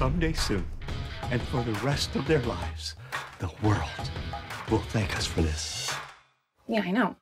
someday soon, and for the rest of their lives, the world will thank us for this. Yeah, I know.